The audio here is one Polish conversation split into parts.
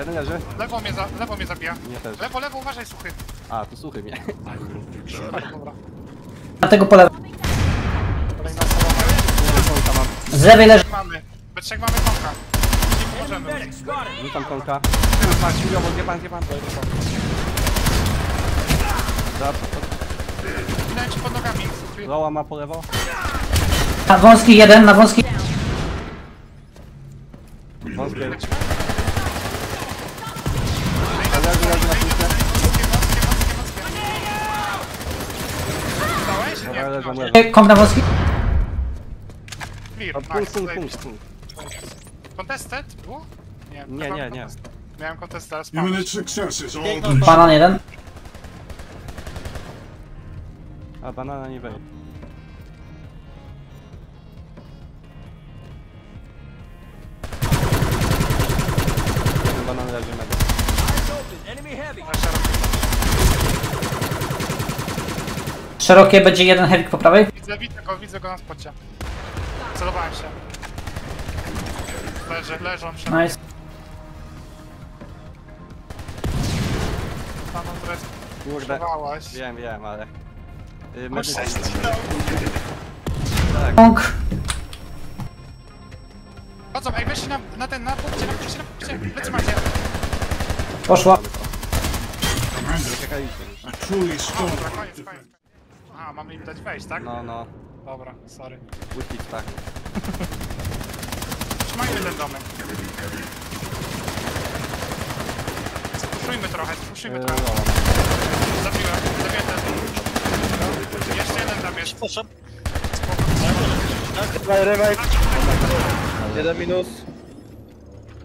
Jeden leży. Lewo mnie, za, lewo mnie zabija. Nie też. Lewo, lewo, uważaj, suchy. A, tu suchy mnie. Dobra. Dlatego po lewej. Kolejna salowa. Konka mam. Z lewej leży. Mamy. We trzech mamy konka. Nie możemy. Rzucam konka. Chwilowo, gdzie pan, gdzie pan? Za, Minąłem ci pod nogami, suchy. Loła ma po lewo. Na wąski jeden, na wąski. Wąskie. Lecimy? Leży, leży na piłce. Wąskie, wąskie, wąskie, wąskie. Leży. Kąt na wąski. Clear, zajebiście. punkt. Contested było? Nie, Nie, chyba nie, nie. contested. Miałem contest teraz. Unit successes all done. Banan jeden. A, banana nie wejdzie. Szerokie będzie jeden heavy po prawej. Widzę, widzę go, widzę go na spocie. Celowałem się. Leży, leżą się. Nice. Tam adres Kurde. przewałaś. Wiem, wiem, ale... Yy, Masz no. Kąk. Chodzą, ej, weźcie na, na ten, na punkcie, na punkcie, na punkcie. Plecy macie. Poszła. Commander, Czekaliście już. a truly O, strong dobra, koniec, koniec. A, mamy im dać wejść, tak? No, no. Dobra, sorry. Ucisk, tak. Trzymajmy ten domek. Spuszujmy trochę, spuszujmy Yy, trochę. Zabiłem, zabiłem ten. Jeszcze jeden tam jest. Proszę. Jeden minus.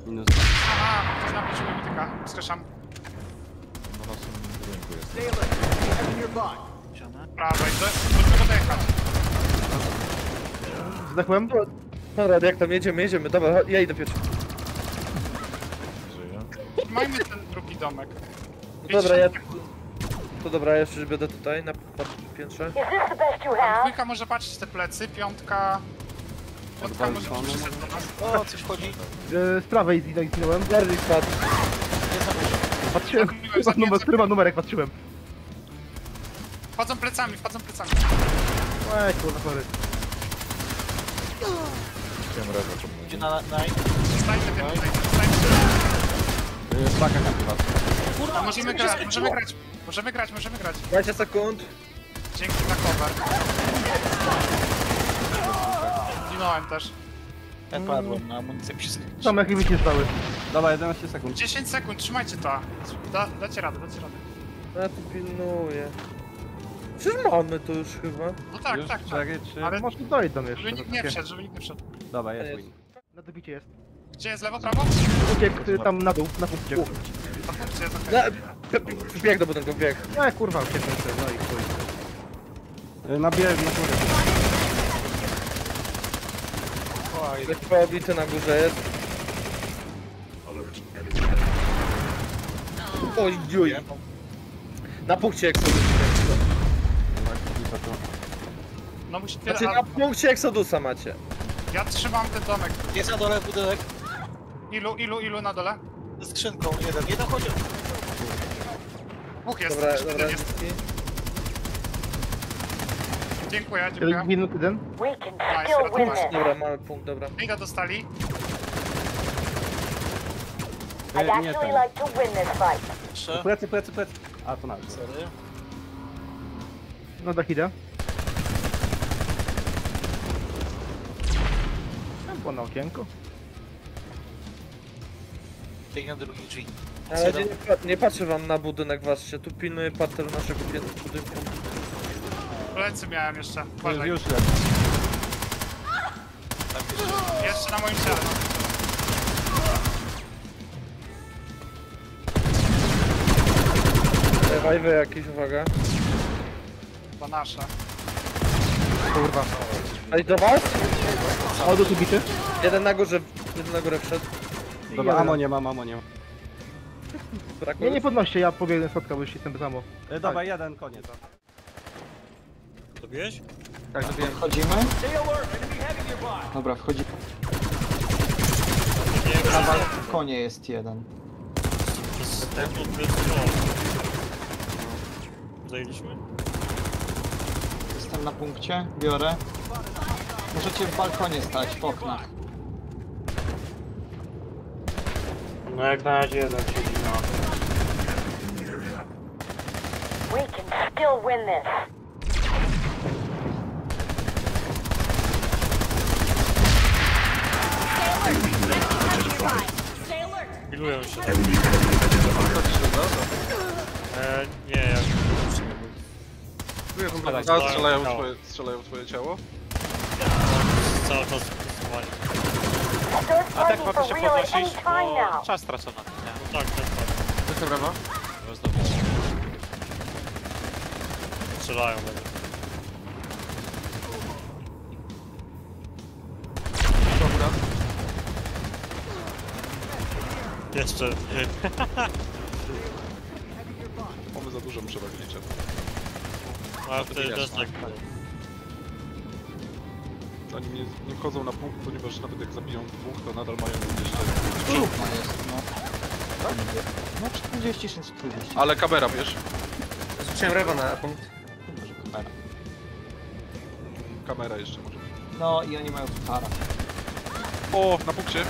Minus. Aha, ktoś napił mi tyka. Skrzeszam. Prawej, do, musimy podjechać. Zdechłem? Dobra, jak tam jedziemy, jedziemy. Dobra, ja idę pierwszy. Trzymajmy ten drugi domek. Dobra, ja... To dobra, ja jeszcze będę tutaj, na, piętrze. Dwójka może patrzeć te plecy, piątka... Piątka może przyszedł do nas. O, coś wchodzi. E, Z prawej zginąłem. Bardziej spadł. Patrzyłem, chyba numer, ma numerek, patrzyłem. Wchodzą plecami, wchodzą plecami. Ej, kurwa, sorry. Idzie na nine. Zostańmy tym tutaj, zostańmy tym. Yy, Paka kampi A możemy grać, możemy grać. Możemy grać, możemy grać. 20 sekund. Dzięki za cover. Zginąłem też. Ja padłem na amunicję przy Tam jakie się stały. Dobra, 11 sekund. 10 sekund, trzymajcie to. Da, dacie radę, dacie radę. Ja tu pilnuję. Przecież mamy to już chyba. No tak, Już tak, tak. 4, 3... Ale- Może dojdą Żeby jeszcze. nikt nie wszedł, żeby nikt nie wszedł. Dobra, jest win. Na dobicie jest. Gdzie jest lewo, prawo? Uciekł y, tam na dół, na punkcie. Na punkcie jest okej. Na, wbieg do budynku, wbieg. Ej, kurwa, uciekłem sobie, no i chuj. Yy, Nabierz na górę. Pobity na górze jest. Oj, juj. Na punkcie Exodusa. No musi tyle, Znaczy a na punkcie Exodusa macie. ja trzymam ten domek. Jest na dole budynek. Ilu, ilu, ilu na dole? Ze skrzynką. Jeden. Jeden chodzi. Dwóch jest, Dobra, jeden dobra. jest. Dziękuję, Jeden dziękuję. minut jeden. Nice, ratować. Dobra, mamy punkt, dobra. Ile dostali? Yy, nie ten. Trzy. Plecy, plecy, plecy. A, to nawet. Cztery. No dach idę. Tam było na okienko. Biegnie do drugich drzwi. Ale nie, nie, pat- nie patrzę wam na budynek wasz się. Tu pilnuję parter naszego pię- budynku. Plecy miałem jeszcze. Już, Uważaj. już lecę. Tak, jeszcze. Jeszcze na moim ciele. Revive jakieś, uwaga. Chyba nasze. Kurwa. Ale do was? Auto tu bity. Jeden na górze, jeden na górę wszedł. Dobra, amo nie mam, amo nie mam. Brakuje. Nie, nie podnoście, ja pobiegnę spotkał, bo już jestem bez ammo. Yy, Dobra, jeden, koniec. Dobiłeś? Tak, dobiłem. Wchodzimy? Dobra, wchodzimy. Na balkonie jest jeden. Zajęliśmy? Jestem na punkcie, biorę. Możecie w balkonie stać, w oknach. No jak na razie jeden siedzi na... We can still win this. Pilują się. E, nie, jak... A, strzelają twoje, strzelają twoje ciało? Cały czas A tak for się podnosić, bo czas stracony. Nie? No tak, tak, tak. Jestem brawo. Możesz zdobyć. Strzelają nawet. Dobra. Jeszcze, nie. Mamy za dużą przewagę liczę. A wtedy też tak było. Oni nie, nie wchodzą na punkt, ponieważ nawet jak zabiją dwóch, to nadal mają jeszcze... Równo jest, no. No 46 40. Ale kamera, wiesz? Zrzuciłem rewa na punkt. Może kamera. Kamera jeszcze może. No i oni mają tutara. O, na punkcie.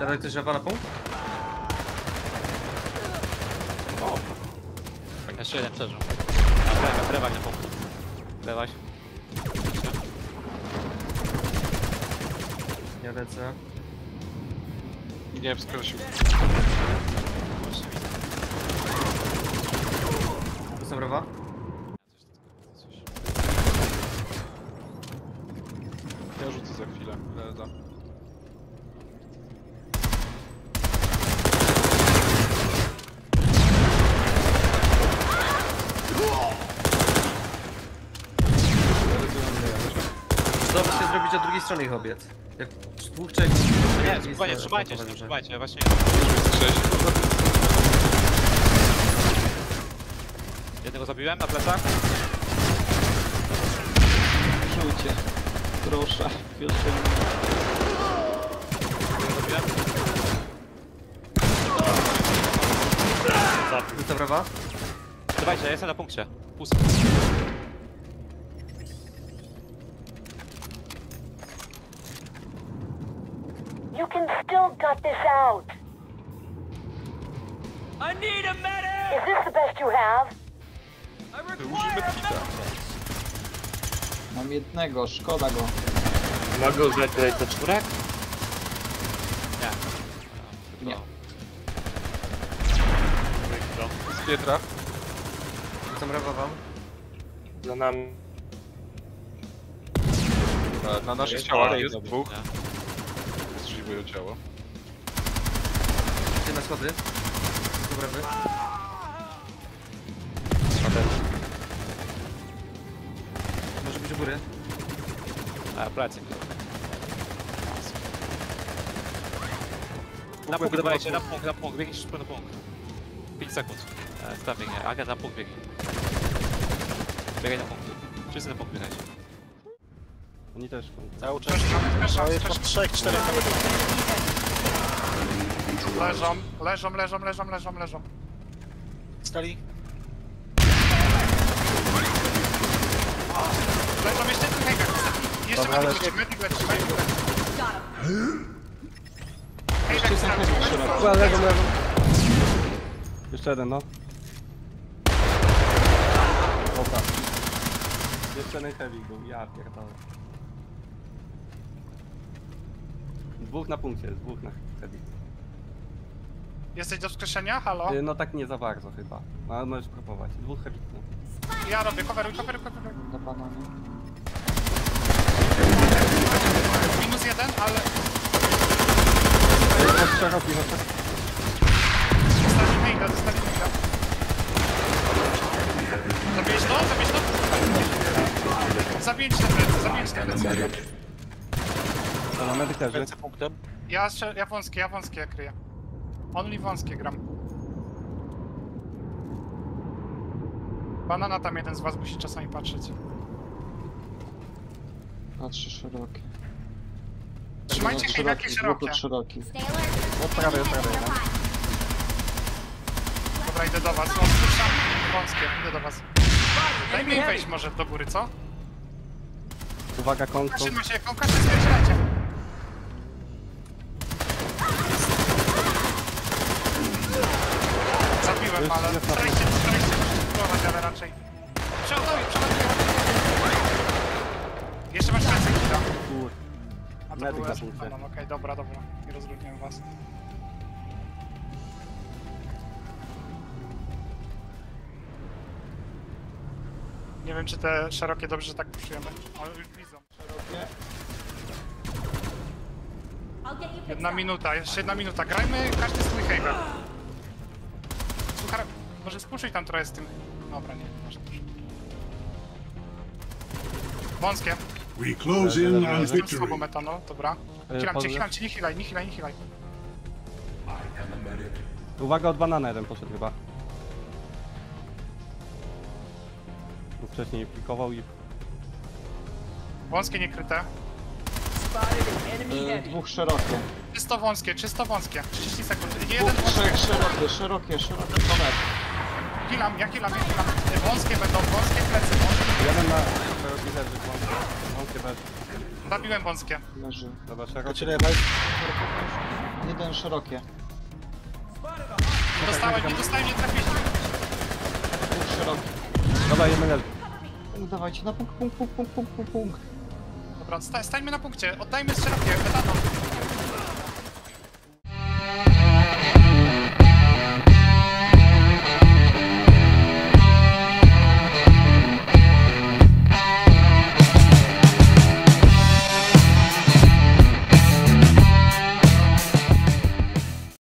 Dawaj ktoś rewa na punkt? Jeszcze jeden przeżył. Drewa, drewa nie pomógł. Drewaś. Ja lecę. Nie, wskrzesił. Jestem brawa. Ja rzucę za chwilę. Leza. Dobrze się zrobić od drugiej strony ich obiec. Jak dwóch trzech... Nie, spokojnie, trzymajcie się, trzymajcie, właśnie. Jednego zabiłem na plecach. Żółcie. Proszę. Pierwszy. Zabiłem. Jestem brawa. Dawajcie, ja jestem na punkcie. Pusty. You can gut this out. I need a medic! Is this the best you have? I require a medic! Mam jednego, szkoda go. Mogę użyć tutaj te czwórek? Nie. Nie. Z Pietra. Jestem brawa wam. Za nami. Na, na naszych Jest ciałach jest dwóch. Zrzyjmują ciało. Idzie na schody. Jestem brawy. Może być u góry. A, plecy. Na punkt dawajcie, na punkt, na punkt, biegnij szybko na punkt. 5 sekund. E, Staw biegnie, Aga na punkt biegnie. Biegaj na punkt. Wszyscy na punkt biegajcie. Oni też. Cały czas. Jest po trzech, czterech Leżą, leżą, leżą, leżą, leżą, leżą. Stali? Leżą jeszcze jeden hejka. Jeszcze Dobra, medyk leci, medyk leci, medyk leci. Chyba leżą, leżą. Jeszcze jeden, no. Opa. Jeszcze jeden heavy był, ja pierdolę. Dwóch na punkcie, dwóch na heavy. Jesteś do wskrzeszenia? Halo? Y, No tak nie za bardzo chyba. No, ale możesz próbować. Dwóch. No. Ja robię, coveruj, coveruj, coveruj. Na bananie. Minus jeden, ale No, szeroki, no tak. zostali maila, zostali maila. Zabiłeś to? Zabiłeś to? Zabiję ci te plecy, zabiję ci te plecy. Dobra, medyk leży. Ręce punktem. Ja, strzel- ja wąskie, ja wąskie kryję. Only wąskie gram. Banana tam jeden z was musi czasami patrzeć. Patrzę szerokie. Trzymajcie hejnaki szeroki, szerokie. złoto szeroki. Od prawej, od prawej. Dobra, idę do was. No, spuszczam wąskie, idę do was. Dajmy im wejść może do góry, co? Uwaga, kąt, ma się, kaszy Jest- ale starajcie się spróbować, ale raczej. Przeładuj, przeładuj. Jeszcze masz więcej killa. Kur. A to Medyk był na S- punkcie. no, Okej, dobra, dobra. Nie rozróżniłem was. Nie wiem, czy te szerokie dobrze tak puszujemy. Ale już widzą. Jedna minuta, jeszcze jedna minuta. Grajmy każdy swój haven. Może spuszuj tam trochę z tym. Dobra, nie, może też. Wąskie. We close in on Jestem słabo victory. meta, no, dobra. Chilam cię, chilam cię, nie chilaj, nie chilaj, nie chilaj. Uwaga, od banana jeden poszedł chyba. Bo Wcześniej pikował i... Wąskie niekryte. Y, dwóch szerokie. Czysto wąskie, czysto wąskie. 30 sekund. Jeden Dwóch, wąskie. trzech szerokie, szerokie, szerokie. Kilam, ja kilam, ja kilam. Wąskie będą, wąskie plecy. Wąskie. Jeden na szeroki leży, wąskie. Wąskie bez. Zabiłem wąskie. Leży. Dobra, szeroki. Weź. Jeden szerokie. Nie dostałem, nie dostałem, nie trafiłem. Dwóch szerokie. Dobra, jeden leży. Dawajcie na punkt, punkt, punkt, punkt, punkt, punkt. Dobra, sta stańmy na punkcie. Oddajmy szerokie, metaton.